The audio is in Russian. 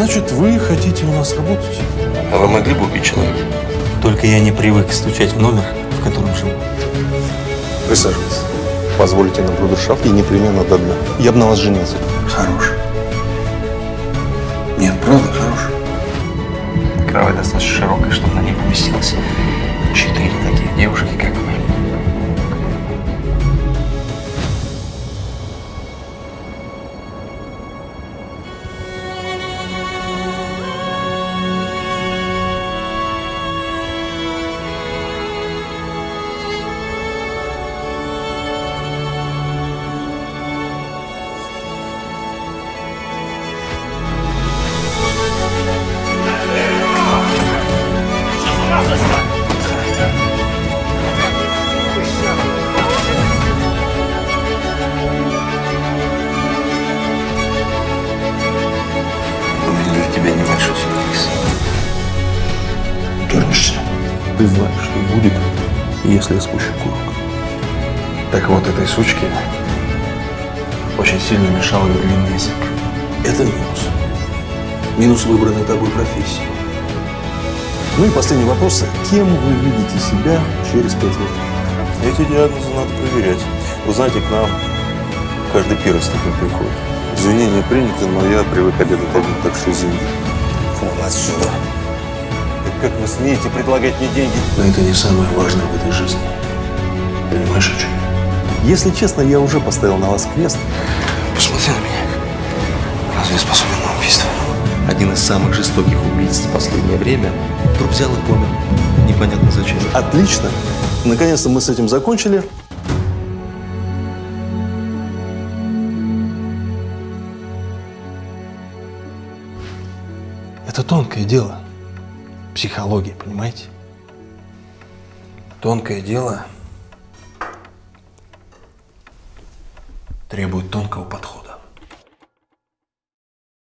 Вы хотите у нас работать? А вы могли бы убить человека? Только я не привык стучать в номер, в котором живу. Присаживайтесь. Позволите на брудершафт и непременно до дна. Я бы на вас женился. Хорош. Нет, правда, хорош. Кровать достаточно широкая, чтобы на ней поместилось Ты знаешь, что будет, если я спущу курок. Так вот, этой сучке очень сильно мешал ее длинный язык. Это минус. Минус выбранной тобой профессии. Ну и последний вопрос. Кем вы видите себя через пять лет? Эти диагнозы надо проверять. Вы знаете, к нам каждый первый с таким приходит. Извинения приняты, но я привык обедать один, так что извините. Отсюда. Как вы смеете предлагать мне деньги? Но это не самое важное в этой жизни. Понимаешь, о чем? Если честно, я уже поставил на вас крест. Посмотри на меня. Разве я способен на убийство? Один из самых жестоких убийц за последнее время вдруг взял и помер. Непонятно зачем. Отлично. Наконец-то мы с этим закончили. Это тонкое дело. Психология, понимаете? Тонкое дело требует тонкого подхода.